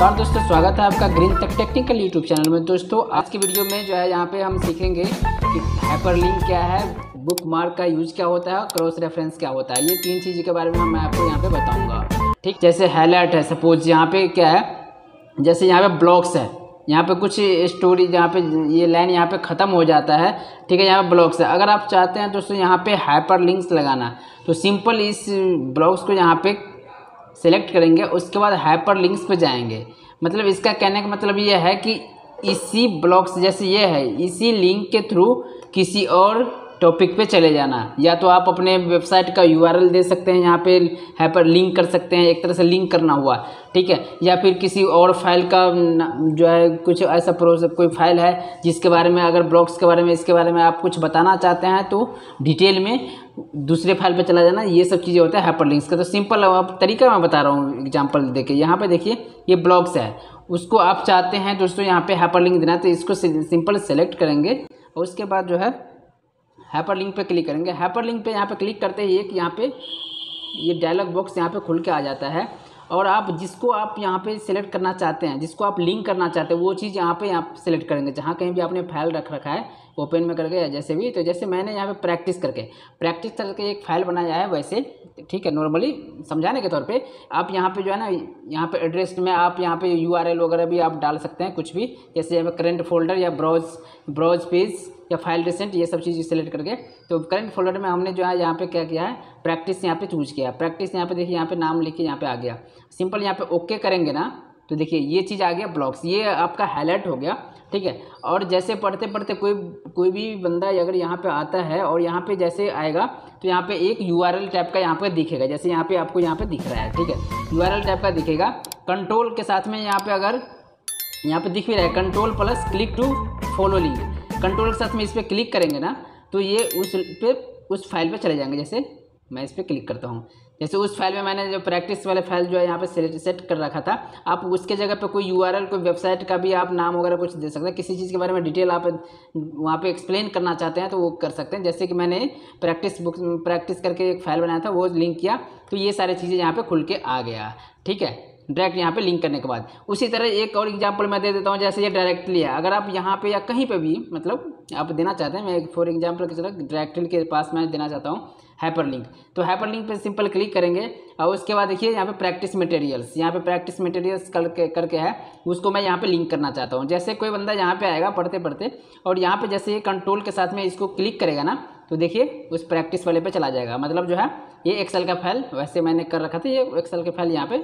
नमस्कार दोस्तों, स्वागत है आपका ग्रीन तक टेक्निकल यूट्यूब चैनल में। दोस्तों, आज की वीडियो में जो है, यहाँ पे हम सीखेंगे कि हाइपरलिंक क्या है बुक मार्क का यूज़ क्या होता है और क्रॉस रेफरेंस क्या होता है। ये तीन चीज़ के बारे में मैं आपको यहाँ पे बताऊँगा। ठीक, जैसे हाईलाइट है सपोज़ यहाँ पे क्या है, जैसे यहाँ पे ब्लॉक्स है, यहाँ पे कुछ स्टोरी जहाँ पे ये लाइन यहाँ पे ख़त्म हो जाता है। ठीक है, यहाँ पे ब्लॉक्स है। अगर आप चाहते हैं दोस्तों, यहाँ पे हाइपर लिंक्स लगाना तो सिंपल इस ब्लॉक्स को यहाँ पे सेलेक्ट करेंगे, उसके बाद हाइपर लिंक्स पर जाएँगे। मतलब इसका कहने का मतलब ये है कि इसी ब्लॉक्स जैसे ये है, इसी लिंक के थ्रू किसी और टॉपिक पे चले जाना। या तो आप अपने वेबसाइट का यूआरएल दे सकते हैं, यहाँ पे हाइपर लिंक कर सकते हैं, एक तरह से लिंक करना हुआ, ठीक है? या फिर किसी और फ़ाइल का जो है, कुछ ऐसा प्रोसेस कोई फ़ाइल है, जिसके बारे में, अगर ब्लॉग्स के बारे में, इसके बारे में आप कुछ बताना चाहते हैं तो डिटेल में दूसरे फ़ाइल पे चला जाना। ये सब चीज़ें होता है हाइपर लिंक्स का। तो सिंपल तरीका मैं बता रहा हूँ एग्ज़ाम्पल देखिए यहाँ पे देखिए, ये ब्लॉग्स है। उसको आप चाहते हैं, दोस्तों, यहाँ पे हाइपर लिंक देना तो इसको सिंपल सेलेक्ट करेंगे, और उसके बाद जो है हाइपर लिंक पर क्लिक करेंगे हाइपर लिंक पर यहाँ पर क्लिक करते ही एक यहाँ पर ये डायलॉग बॉक्स यहाँ पर खुल के आ जाता है और आप जिसको आप यहाँ पे सिलेक्ट करना चाहते हैं जिसको आप लिंक करना चाहते हैं वो चीज़ यहाँ पे आप सेलेक्ट करेंगे जहाँ कहीं भी आपने फ़ाइल रख रखा है ओपन में करके या जैसे भी तो जैसे मैंने यहाँ पे प्रैक्टिस करके प्रैक्टिस करके एक फ़ाइल बनाया है वैसे ठीक है नॉर्मली समझाने के तौर पे आप यहाँ पे जो है ना यहाँ पे एड्रेस में आप यहाँ पे यू वगैरह भी आप डाल सकते हैं कुछ भी जैसे यहाँ पे करेंट फोल्डर या ब्राउज ब्राउज पेज या फ़ाइल रिसेंट ये सब चीज़ सेलेक्ट करके तो करंट फोल्डर में हमने जो है यहाँ पे क्या किया है प्रैक्टिस यहाँ पे चूज़ किया प्रैक्टिस यहाँ पे देखिए यहाँ पे नाम लिख के यहाँ पे आ गया सिंपल यहाँ पे ओके करेंगे ना तो देखिए ये चीज़ आ गया ब्लॉक्स ये आपका हाईलाइट हो गया ठीक है और जैसे पढ़ते पढ़ते कोई कोई भी बंदा अगर यहाँ पे आता है और यहाँ पे जैसे आएगा तो यहाँ पे एक यू टाइप का यहाँ पे दिखेगा जैसे यहाँ पे आपको यहाँ पे दिख रहा है ठीक है यू टाइप का दिखेगा कंट्रोल के साथ में यहाँ पे अगर यहाँ पे दिख भी रहा है control plus click to follow link control के साथ में इस पर क्लिक करेंगे ना तो ये उस पे उस फ़ाइल पे चले जाएँगे। जैसे मैं इस पर क्लिक करता हूँ। जैसे उस फ़ाइल में मैंने जो प्रैक्टिस वाले फ़ाइल जो है यहाँ पे सेट कर रखा था, आप उसके जगह पे कोई यूआरएल कोई वेबसाइट का भी आप नाम वगैरह कुछ दे सकते हैं। किसी चीज़ के बारे में डिटेल आप वहाँ पे एक्सप्लेन करना चाहते हैं तो वो कर सकते हैं। जैसे कि मैंने प्रैक्टिस बुक प्रैक्टिस करके एक फ़ाइल बनाया था, वो लिंक किया तो ये सारी चीज़ें यहाँ पर खुल के आ गया। ठीक है? डायरेक्ट यहाँ पे लिंक करने के बाद। उसी तरह एक और एग्जांपल मैं दे देता हूँ, जैसे ये डायरेक्टली है। अगर आप यहाँ पे या कहीं पे भी मतलब आप देना चाहते हैं, मैं फॉर एग्जांपल की तरह डायरेक्टली के पास मैं देना चाहता हूँ हाइपर लिंक तो हाइपर लिंक पे सिंपल क्लिक करेंगे और उसके बाद देखिए यहाँ पे प्रैक्टिस मटेरियल्स यहाँ पे प्रैक्टिस मटेरियल्स करके करके है, उसको मैं यहाँ पे लिंक करना चाहता हूँ। जैसे कोई बंदा यहाँ पे आएगा पढ़ते पढ़ते और यहाँ पे जैसे ये कंट्रोल के साथ में इसको क्लिक करेगा ना तो देखिए उस प्रैक्टिस वाले पे चला जाएगा। मतलब जो है, ये एक्सेल का फ़ाइल वैसे मैंने कर रखा था, ये एक्सेल का फ़ाइल यहाँ पे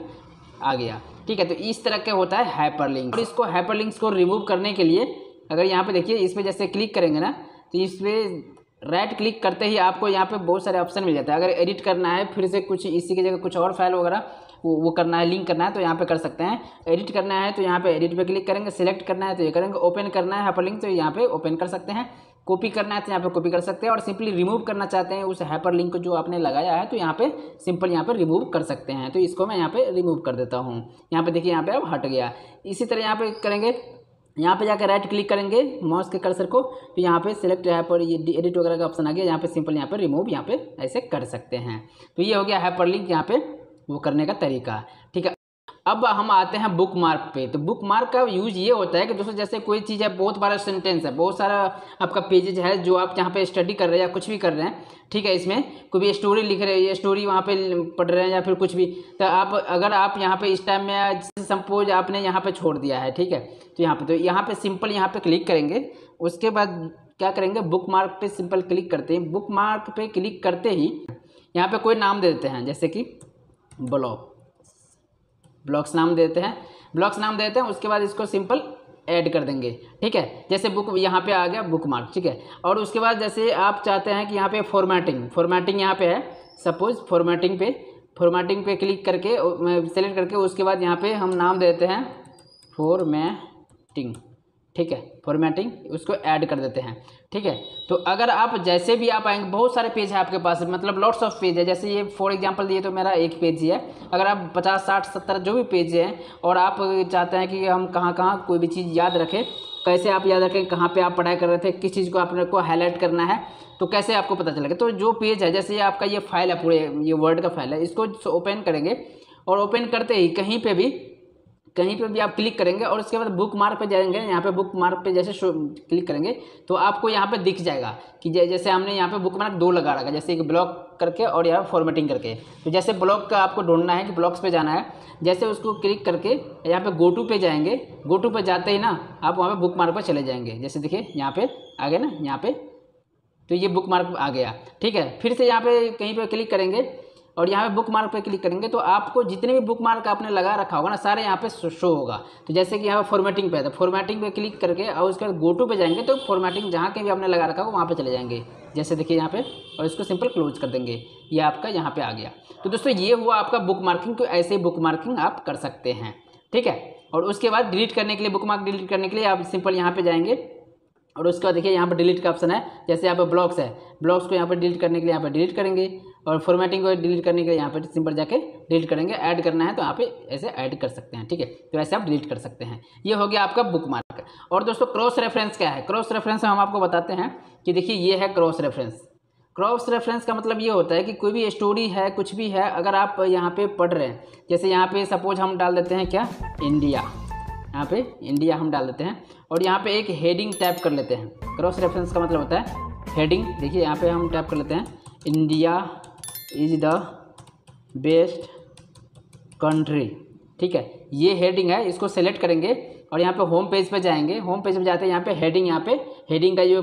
आ गया। ठीक है तो इस तरह का होता है हाइपर लिंक और इसको हाइपर लिंक्स को रिमूव करने के लिए, अगर यहाँ पे देखिए इस पर जैसे क्लिक करेंगे ना तो इस पर राइट क्लिक करते ही आपको यहाँ पे बहुत सारे ऑप्शन मिल जाते हैं। अगर एडिट करना है, फिर से कुछ इसी की जगह कुछ और फ़ाइल वगैरह, वो वो करना है लिंक करना है तो यहाँ पे कर सकते हैं। एडिट करना है तो यहाँ पे एडिट पे क्लिक करेंगे सिलेक्ट करना है तो ये करेंगे ओपन करना है हाइपर लिंक तो यहाँ पे ओपन कर सकते हैं। कॉपी करना है तो यहाँ पे कॉपी कर सकते हैं और सिंपली रिमूव करना चाहते हैं उस हाइपर लिंक को जो आपने लगाया है तो यहाँ पे सिंपल यहाँ पे रिमूव कर सकते हैं तो इसको मैं यहाँ पे रिमूव कर देता हूँ यहाँ पे देखिए यहाँ पे अब हट गया इसी तरह यहाँ पे करेंगे यहाँ पे जाकर राइट क्लिक करेंगे माउस के कर्सर को तो यहाँ पे सिलेक्ट यहाँ पर ये एडिट वगैरह का ऑप्शन आ गया यहाँ पे सिंपल यहाँ पे रिमूव यहाँ पे ऐसे कर सकते हैं तो ये हो गया हाइपर लिंक यहाँ पे वो करने का तरीका ठीक है अब हम आते हैं बुक मार्क पे। तो बुक मार्क का यूज़ ये होता है कि दोस्तों जैसे कोई चीज़ है, बहुत बड़ा सेंटेंस है, बहुत सारा आपका पेजेज है जो आप यहाँ पे स्टडी कर रहे हैं या कुछ भी कर रहे हैं, ठीक है इसमें? कोई भी स्टोरी लिख रहे हैं, या स्टोरी वहाँ पे पढ़ रहे हैं या फिर कुछ भी तो आप अगर आप यहाँ पे इस टाइम में सपोज़ आपने यहाँ पर छोड़ दिया है, ठीक है? तो यहाँ पर तो यहाँ पर सिंपल यहाँ पर क्लिक करेंगे। उसके बाद क्या करेंगे? बुक मार्क पे सिंपल क्लिक करते हैं। बुक मार्क पे क्लिक करते ही यहाँ पर कोई नाम दे देते हैं, जैसे कि ब्लॉग ब्लॉक्स नाम देते हैं। ब्लॉक्स नाम देते हैं, उसके बाद इसको सिंपल ऐड कर देंगे। ठीक है? जैसे बुक यहाँ पे आ गया बुक मार्क ठीक है? और उसके बाद जैसे आप चाहते हैं कि यहाँ पे फॉर्मेटिंग फॉर्मेटिंग यहाँ पे है। सपोज़ फॉर्मेटिंग पे फॉर्मेटिंग पे क्लिक करके सेलेक्ट करके, उसके बाद यहाँ पे हम नाम देते हैं फॉर्मेटिंग ठीक है फॉर्मेटिंग उसको ऐड कर देते हैं, ठीक है? तो अगर आप जैसे भी आप आएँगे, बहुत सारे पेज है आपके पास मतलब लॉट्स ऑफ़ पेज है। जैसे ये फॉर एग्जांपल दिए तो मेरा एक पेज ही है। अगर आप पचास, साठ, सत्तर जो भी पेज हैं और आप चाहते हैं कि हम कहाँ कहाँ कोई भी चीज़ याद रखें, कैसे आप याद रखें, कहाँ पे आप पढ़ाई कर रहे थे, किस चीज़ को आपने को हाईलाइट करना है तो कैसे आपको पता चलेगा? तो जो पेज है, जैसे ये आपका ये फ़ाइल है, पूरे ये वर्ड का फ़ाइल है, इसको ओपन करेंगे और ओपन करते ही कहीं पर भी कहीं पे भी आप क्लिक करेंगे और उसके बाद बुक मार्क पे जाएँगे, यहाँ पे बुक मार्क पे जैसे शो, क्लिक करेंगे तो आपको यहाँ पे दिख जाएगा कि जैसे हमने यहाँ पे बुक मार्क दो लगा रखा जैसे एक ब्लॉक करके और यहाँ फॉर्मेटिंग करके। तो जैसे ब्लॉक का आपको ढूंढना है कि ब्लॉक्स पे जाना है, जैसे उसको क्लिक करके यहाँ पे गो टू पे जाएँगे गो टू पे जाते ही ना आप वहाँ पे बुक मार्क पर चले जाएँगे। जैसे देखिए, यहाँ पे आ गए ना, यहाँ पे तो ये बुक मार्क आ गया। ठीक है, फिर से यहाँ पे कहीं पे क्लिक करेंगे और यहाँ पे बुक मार्क पे क्लिक करेंगे तो आपको जितने भी बुक मार्क आपने लगा रखा होगा ना, सारे यहाँ पे शो होगा। तो जैसे कि यहाँ पे फॉर्मेटिंग पे है तो फॉर्मेटिंग पे क्लिक करके और उसके बाद गो टू पे जाएँगे तो फॉर्मेटिंग जहाँ के भी आपने लगा रखा होगा, वहाँ पे चले जाएँगे। जैसे देखिए यहाँ पे, और इसको सिंपल क्लोज कर देंगे। ये आपका यहाँ पे आ गया। तो दोस्तों, ये हुआ आपका बुक मार्किंग तो ऐसे बुक मार्किंग आप कर सकते हैं। ठीक है? और उसके बाद डिलीट करने के लिए बुक मार्क डिलीट करने के लिए आप सिंपल यहाँ पर जाएँगे। और उसका देखिए यहाँ पर डिलीट का ऑप्शन है। जैसे यहाँ पर ब्लॉक्स है। ब्लॉक्स को यहाँ पर डिलीट करने के लिए यहाँ पर डिलीट करेंगे। और फॉर्मेटिंग को डिलीट करने के लिए यहाँ पर सिंपल जाके डिलीट करेंगे। ऐड करना है तो यहाँ पे ऐसे ऐड कर सकते हैं, ठीक है? तो ऐसे आप डिलीट कर सकते हैं। ये हो गया आपका बुक मार्क और दोस्तों क्रॉस रेफरेंस क्या है? क्रॉस रेफरेंस हम आपको बताते हैं कि देखिए ये है क्रॉस रेफरेंस क्रॉस रेफरेंस का मतलब ये होता है कि कोई भी स्टोरी है, कुछ भी है, अगर आप यहाँ पे पढ़ रहे हैं, जैसे यहाँ पे सपोज़ हम डाल देते हैं क्या? इंडिया यहाँ पे इंडिया हम डाल देते हैं और यहाँ पे एक हेडिंग टैप कर लेते हैं। क्रॉस रेफरेंस का मतलब होता है हेडिंग देखिए यहाँ पे हम टैप कर लेते हैं। India is the best country ठीक है? ये हेडिंग है, इसको सेलेक्ट करेंगे और यहाँ पे होम पेज पे जाएँगे। होम पेज पे जाते हैं, यहाँ पे हेडिंग यहाँ पे हेडिंग का जो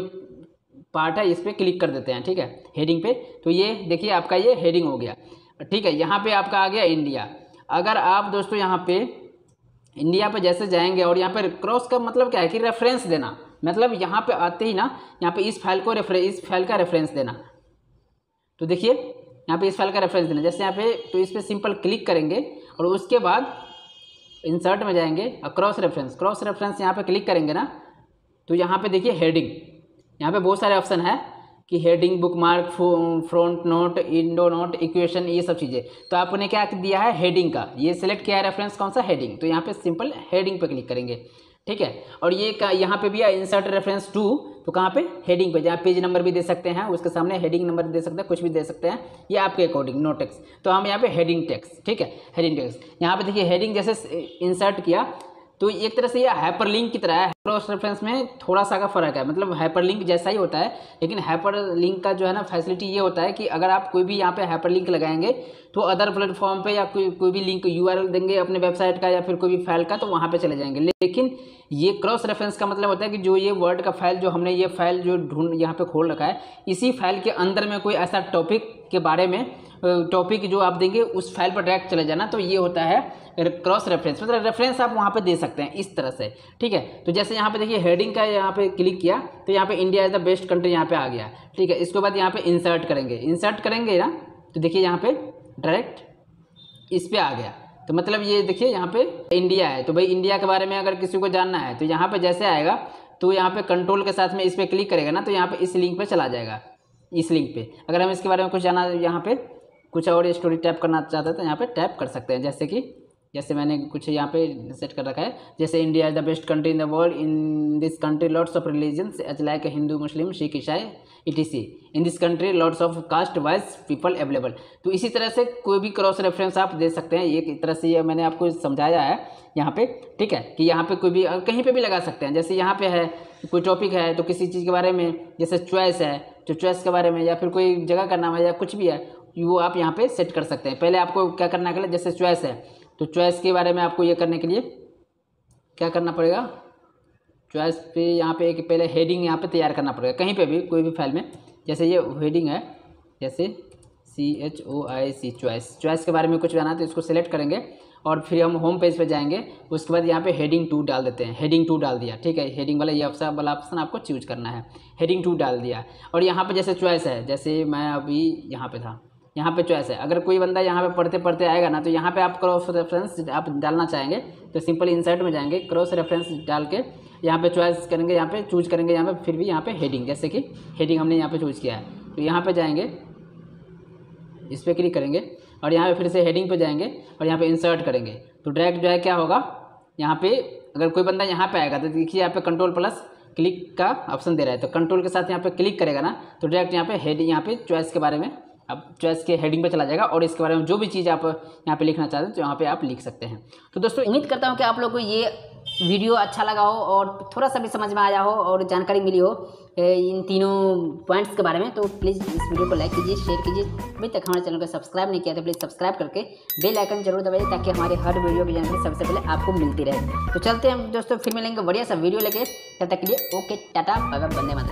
पार्ट है, इस पर क्लिक कर देते हैं। ठीक है? हेडिंग पे। तो ये देखिए आपका ये हेडिंग हो गया। ठीक है? यहाँ पे आपका आ गया इंडिया अगर आप दोस्तों यहाँ पे इंडिया पे जैसे जाएँगे और यहाँ पर क्रॉस का मतलब क्या है कि रेफरेंस देना। मतलब यहाँ पे आते ही ना, यहाँ पे इस फ़ाइल को रेफरे इस फ़ाइल का रेफरेंस देना। तो देखिए, यहाँ पे इस फ़ाइल का रेफरेंस देना। जैसे यहाँ पे तो इस पर सिंपल क्लिक करेंगे और उसके बाद इंसर्ट में जाएँगे, और क्रॉस रेफरेंस क्रॉस रेफरेंस यहाँ पे क्लिक करेंगे ना तो यहाँ पे देखिए हेडिंग यहाँ पे बहुत सारे ऑप्शन है। कि heading book mark front note end note equation ये सब चीज़ें। तो आपने क्या दिया है? हेडिंग का। ये सिलेक्ट किया है रेफरेंस कौन सा? हेडिंग तो यहाँ पे सिंपल हेडिंग पे क्लिक करेंगे। ठीक है? और ये यहाँ पे भी है इंसर्ट रेफरेंस टू तो कहाँ पे? हेडिंग पे। जहाँ पेज नंबर भी दे सकते हैं, उसके सामने हेडिंग नंबर दे सकते हैं, कुछ भी दे सकते हैं, ये आपके अकॉर्डिंग नो टेक्स तो हम यहाँ पे हेडिंग टेक्स ठीक है? हेडिंग टेक्स यहाँ पे देखिए हेडिंग जैसे इंसर्ट किया तो एक तरह से ये हाइपर की तरह है। क्रॉस रेफरेंस में थोड़ा सा का फ़र्क है। मतलब हाइपर लिंक जैसा ही होता है, लेकिन हाइपर लिंक का जो है ना फैसिलिटी ये होता है कि अगर आप कोई भी यहाँ पे हाइपर लिंक लगाएँगे तो अदर प्लेटफॉर्म पे या कोई कोई भी लिंक यूआरएल देंगे अपने वेबसाइट का या फिर कोई भी फ़ाइल का तो वहाँ पर चले जाएँगे। लेकिन ये क्रॉस रेफरेंस का मतलब होता है कि जो ये वर्ड का फ़ाइल जो हमने ये फ़ाइल जो ढूंढ, यहाँ पे खोल रखा है, इसी फ़ाइल के अंदर में कोई ऐसा टॉपिक के बारे में टॉपिक जो आप देंगे उस फ़ाइल पर डायरेक्ट चले जाना तो ये होता है क्रॉस रेफरेंस मतलब रेफरेंस आप वहाँ पे दे सकते हैं इस तरह से ठीक है तो जैसे यहाँ पे देखिए हेडिंग का यहाँ पे क्लिक किया तो यहाँ पे India is the best country यहाँ पे आ गया ठीक है इसके बाद यहाँ पे इंसर्ट करेंगे इंसर्ट करेंगे ना तो देखिए यहाँ पे डायरेक्ट इस पर आ गया तो मतलब ये देखिए यहाँ पे इंडिया है तो भाई इंडिया के बारे में अगर किसी को जानना है तो यहाँ पे जैसे आएगा तो यहाँ पे कंट्रोल के साथ में इस पर क्लिक करेगा ना तो यहाँ पे इस लिंक पे चला जाएगा इस लिंक पे। अगर हम इसके बारे में कुछ जाना, यहाँ पे कुछ और स्टोरी टैप करना चाहते हैं तो यहाँ पे टैप कर सकते हैं, जैसे कि जैसे मैंने कुछ यहाँ पे सेट कर रखा है। जैसे India is the best country in the world in this country lots of religions as like Hindu Muslim Sikh ईसाई see in this country lots of caste wise people available तो इसी तरह से कोई भी क्रॉस रेफरेंस आप दे सकते हैं। एक तरह से ये मैंने आपको समझाया है यहाँ पे, ठीक है? कि यहाँ पे कोई भी कहीं पे भी लगा सकते हैं। जैसे यहाँ पे है, कोई टॉपिक है तो किसी चीज़ के बारे में, जैसे चॉइस है तो चॉइस के बारे में, या फिर कोई जगह का नाम है, या कुछ भी है, वो आप यहाँ पे सेट कर सकते हैं। पहले आपको क्या करना है जैसे चॉइस है तो चॉइस के बारे में आपको ये करने के लिए क्या करना पड़ेगा? चॉइस पे यहाँ पे एक पहले हेडिंग यहाँ पे तैयार करना पड़ेगा। कहीं पे भी, कोई भी फ़ाइल में, जैसे ये हेडिंग है, जैसे C H O I C choice choice के बारे में कुछ जाना तो इसको सेलेक्ट करेंगे और फिर हम होम पेज पे जाएँगे। उसके बाद यहाँ पे हेडिंग टू डाल देते हैं। हेडिंग टू डाल दिया, ठीक है? हेडिंग वाला ये ऑप्शन वाला ऑप्शन आपको चूज़ करना है। हेडिंग टू डाल दिया। और यहाँ पे जैसे चॉइस है, जैसे मैं अभी यहाँ पे था। यहाँ पे चॉइस है अगर कोई बंदा यहाँ पे पढ़ते पढ़ते आएगा ना तो यहाँ पे आप क्रॉस रेफरेंस आप डालना चाहेंगे तो सिंपल इंसर्ट में जाएँगे क्रॉस रेफरेंस डाल के यहाँ पे चॉइस करेंगे यहाँ पे चूज़ करेंगे यहाँ पे फिर भी यहाँ पे हेडिंग जैसे कि हेडिंग हमने यहाँ पे चूज़ किया है तो यहाँ पे जाएँगे इस पर क्लिक करेंगे और यहाँ पे फिर से हेडिंग पे जाएँगे और यहाँ पे इंसर्ट करेंगे तो डायरेक्ट जो है क्या होगा यहाँ पे अगर कोई बंदा यहाँ पे आएगा तो देखिए यहाँ पे कंट्रोल प्लस क्लिक का ऑप्शन दे रहा है तो कंट्रोल के साथ यहाँ पे क्लिक करेगा ना तो डायरेक्ट यहाँ पे हेड यहाँ पे चॉइस के बारे में अब चॉइस के हेडिंग पे चला जाएगा और इसके बारे में जो भी चीज़ आप यहाँ पे लिखना चाहते हैं तो यहाँ पे आप लिख सकते हैं। तो दोस्तों, उम्मीद करता हूँ कि आप लोग को ये वीडियो अच्छा लगा हो और थोड़ा सा भी समझ में आया हो और जानकारी मिली हो इन तीनों पॉइंट्स के बारे में। तो प्लीज़ इस वीडियो को लाइक कीजिए शेयर कीजिए। अभी तक हमारे चैनल को सब्सक्राइब नहीं किया तो प्लीज़ सब्सक्राइब करके बेल आइकन ज़रूर दबाइए ताकि हमारे हर वीडियो की जानकारी सबसे पहले आपको मिलती रहे। तो चलते हैं दोस्तों, फिर मिलेंगे बढ़िया सा वीडियो लेके। तब तक के लिए ओके, टाटा बाय बंदे मातरम